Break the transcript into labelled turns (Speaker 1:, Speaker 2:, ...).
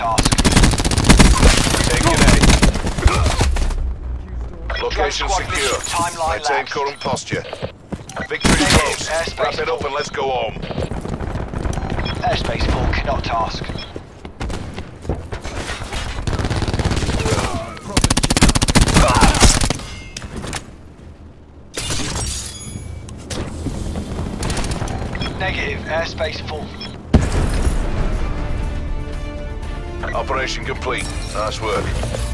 Speaker 1: task.
Speaker 2: Taking A. Location secure.
Speaker 1: timeline
Speaker 2: Maintain current posture. Victory close. Wrap it up and let's go home.
Speaker 1: Airspace full, cannot task. Negative, airspace full.
Speaker 2: Operation complete. Nice work.